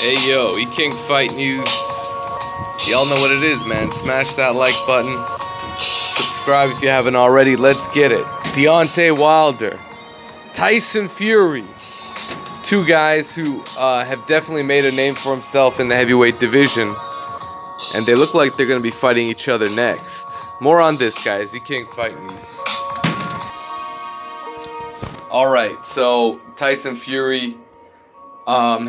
Hey yo, E King Fight News. Y'all know what it is, man. Smash that like button. Subscribe if you haven't already. Let's get it. Deontay Wilder, Tyson Fury. Two guys who uh, have definitely made a name for himself in the heavyweight division. And they look like they're going to be fighting each other next. More on this, guys. E King Fight News. Alright, so Tyson Fury um,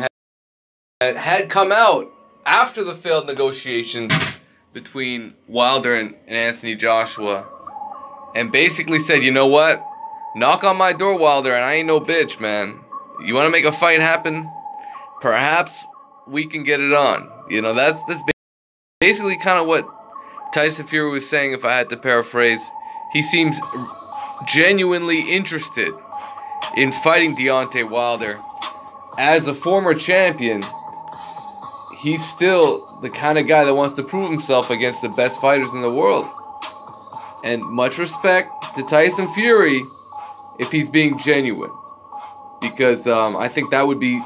had, had come out after the failed negotiations between Wilder and, and Anthony Joshua and basically said, you know what? Knock on my door, Wilder, and I ain't no bitch, man. You want to make a fight happen? Perhaps we can get it on. You know, that's that's basically kind of what Tyson Fury was saying, if I had to paraphrase. He seems genuinely interested in fighting Deontay Wilder. As a former champion, he's still the kind of guy that wants to prove himself against the best fighters in the world. And much respect to Tyson Fury if he's being genuine. Because um, I think that would be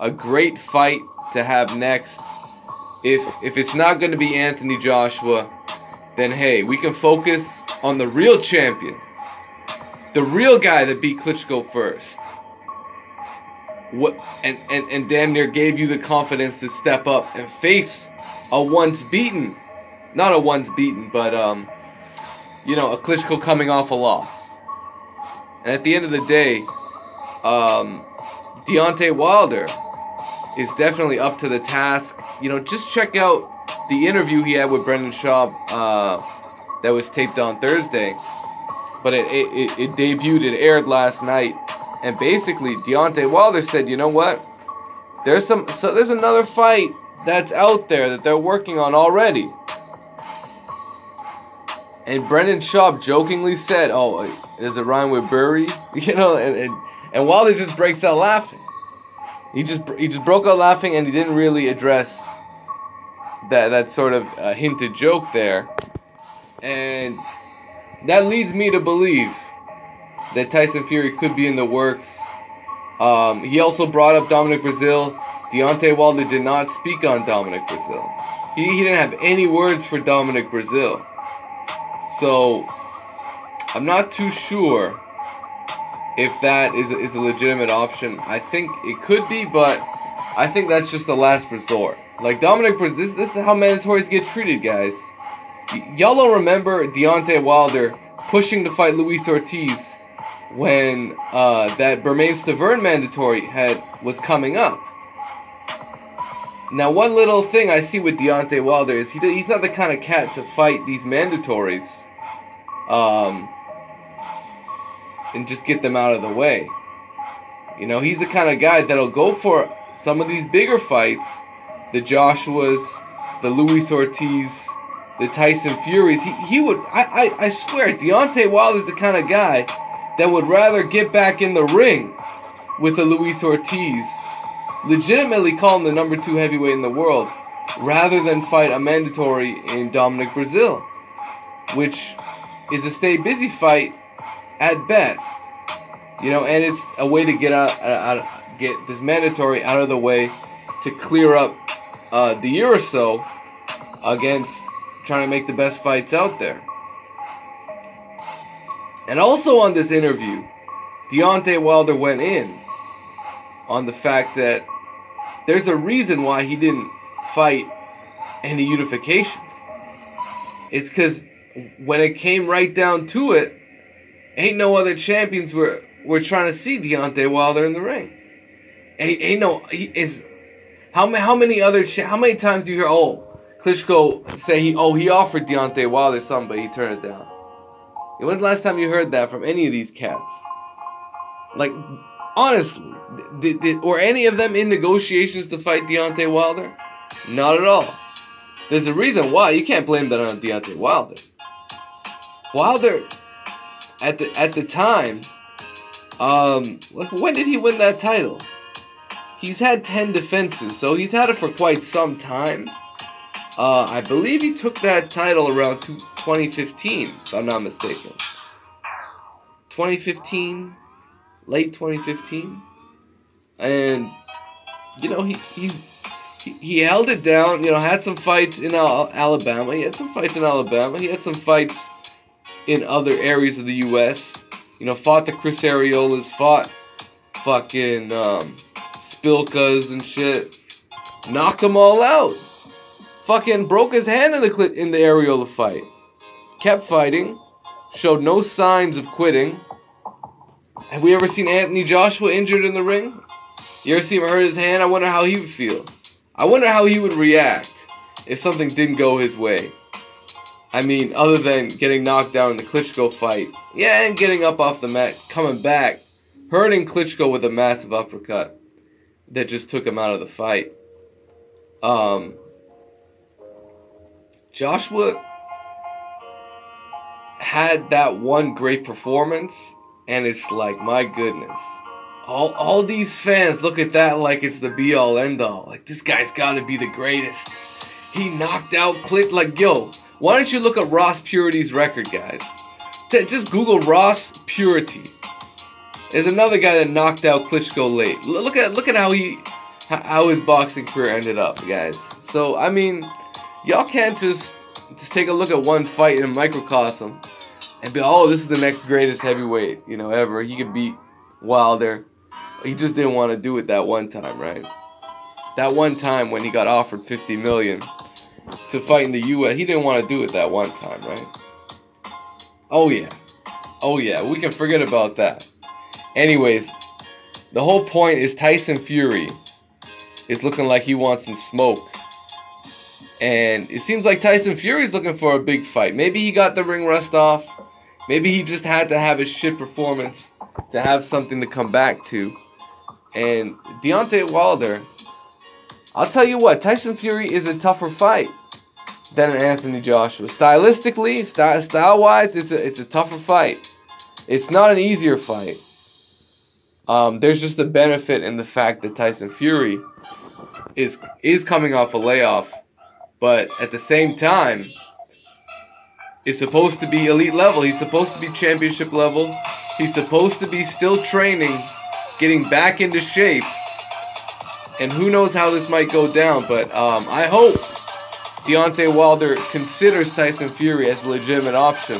a great fight to have next. If if it's not going to be Anthony Joshua, then hey, we can focus on the real champion. The real guy that beat Klitschko first. What and, and, and damn near gave you the confidence to step up and face a once beaten, not a once beaten, but um, you know, a Klitschko coming off a loss. And at the end of the day, um, Deontay Wilder is definitely up to the task. You know, just check out the interview he had with Brendan Schaub uh, that was taped on Thursday. But it, it, it debuted, it aired last night. And basically, Deontay Wilder said, you know what? There's some, so there's another fight that's out there that they're working on already. And Brendan Schaub jokingly said, "Oh, there's it rhyme with Burry," you know, and, and and Wilder just breaks out laughing. He just he just broke out laughing, and he didn't really address that that sort of uh, hinted joke there, and that leads me to believe that Tyson Fury could be in the works. Um, he also brought up Dominic Breazeale. Deontay Wilder did not speak on Dominic Breazeale. He, he didn't have any words for Dominic Breazeale. So, I'm not too sure if that is a, is a legitimate option. I think it could be, but I think that's just the last resort. Like Dominic, this this is how mandatories get treated, guys. Y'all don't remember Deontay Wilder pushing to fight Luis Ortiz when uh, that Bermane Stiverne mandatory had was coming up. Now, one little thing I see with Deontay Wilder is he he's not the kind of cat to fight these mandatories, um, and just get them out of the way. You know, he's the kind of guy that'll go for some of these bigger fights, the Joshuas, the Luis Ortiz, the Tyson Furies. He, he would, I, I, I swear, Deontay Wilder's the kind of guy that would rather get back in the ring with a Luis Ortiz, legitimately call him the number two heavyweight in the world, rather than fight a mandatory in Dominic Breazeale, which is a stay busy fight at best. You know, and it's a way to get out, out get this mandatory out of the way to clear up uh, the year or so against trying to make the best fights out there. And also on this interview, Deontay Wilder went in on the fact that there's a reason why he didn't fight any unifications. It's because when it came right down to it, ain't no other champions were, were trying to see Deontay Wilder in the ring. Ain't, ain't no is how how many other cha- how many times do you hear oh Klitschko say he oh he offered Deontay Wilder something but he turned it down. It was the last time you heard that from any of these cats. Like honestly, did, did were any of them in negotiations to fight Deontay Wilder? Not at all. There's a reason why you can't blame that on Deontay Wilder. Wilder at the at the time um when did he win that title? He's had 10 defenses, so he's had it for quite some time. Uh, I believe he took that title around 2015, if I'm not mistaken. 2015, late 2015. and you know he he he held it down. You know, had some fights in Alabama. He had some fights in Alabama. He had some fights in other areas of the U.S. You know, fought the Chris Arreolas, fought fucking um, Szpilkas and shit. Knocked them all out. Fucking broke his hand in the cl- in the Arreola fight. Kept fighting. Showed no signs of quitting. Have we ever seen Anthony Joshua injured in the ring? You ever see him hurt his hand? I wonder how he would feel. I wonder how he would react if something didn't go his way. I mean, other than getting knocked down in the Klitschko fight, yeah, and getting up off the mat, coming back, hurting Klitschko with a massive uppercut that just took him out of the fight. Um, Joshua had that one great performance, and it's like, my goodness. All, all these fans look at that like it's the be all end all. Like, this guy's gotta be the greatest. He knocked out Clit. Like, yo, why don't you look at Ross Puritty's record, guys? Just Google Ross Puritty. There's another guy that knocked out Klitschko late. Look at look at how he how his boxing career ended up, guys. So I mean, y'all can't just just take a look at one fight in a microcosm and be oh this is the next greatest heavyweight you know ever. He could beat Wilder. He just didn't want to do it that one time, right? That one time when he got offered 50 million to fight in the U.S., he didn't want to do it that one time, right? Oh yeah, oh yeah, we can forget about that. Anyways, the whole point is Tyson Fury is looking like he wants some smoke. And it seems like Tyson Fury's looking for a big fight. Maybe he got the ring rust off. Maybe he just had to have a shit performance to have something to come back to. And Deontay Wilder, I'll tell you what, Tyson Fury is a tougher fight than an Anthony Joshua. Stylistically, style style wise, it's a it's a tougher fight. It's not an easier fight. Um, there's just a benefit in the fact that Tyson Fury is is coming off a layoff, but at the same time, is supposed to be elite level. He's supposed to be championship level. He's supposed to be still training, getting back into shape. And who knows how this might go down, but um, I hope Deontay Wilder considers Tyson Fury as a legitimate option.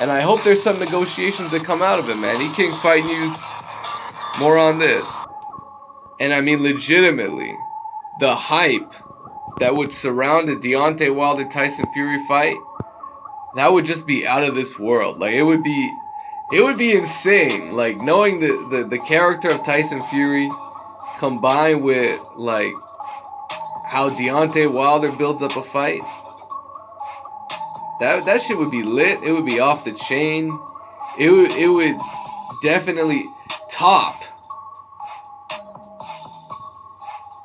And I hope there's some negotiations that come out of it, man. E King Fight News, more on this. And I mean, legitimately, the hype that would surround a Deontay Wilder Tyson Fury fight, that would just be out of this world. Like, it would be. It would be insane, like knowing the, the, the character of Tyson Fury combined with like how Deontay Wilder builds up a fight. That that shit would be lit. It would be off the chain. It would it would definitely top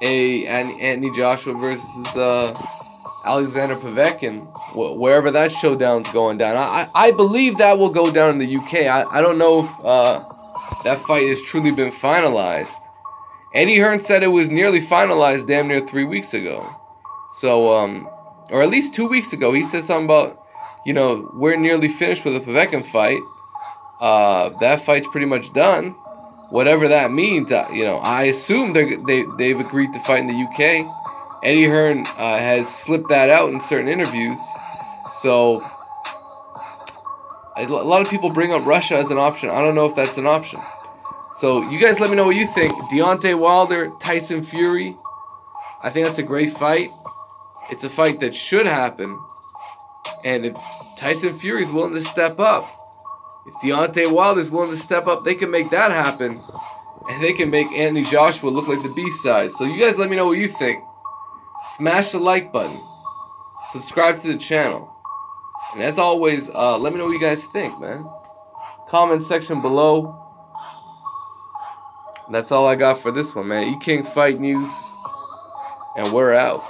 a Anthony Joshua versus uh, Alexander Povetkin, wherever that showdown's going down. I, I believe that will go down in the UK. I, I don't know if uh, that fight has truly been finalized. Eddie Hearn said it was nearly finalized damn near three weeks ago. So, um, or at least two weeks ago, he said something about, you know, we're nearly finished with the Povetkin fight. Uh, that fight's pretty much done. Whatever that means, uh, you know, I assume they they they've agreed to fight in the UK. Eddie Hearn uh, has slipped that out in certain interviews. So, a lot of people bring up Russia as an option. I don't know if that's an option. So you guys let me know what you think. Deontay Wilder, Tyson Fury. I think that's a great fight. It's a fight that should happen. And if Tyson Fury is willing to step up, if Deontay is willing to step up, they can make that happen. And they can make Anthony Joshua look like the B-side. So you guys let me know what you think. Smash the like button. Subscribe to the channel. And as always, uh, let me know what you guys think, man. Comment section below. That's all I got for this one, man. E King Fight News. And we're out.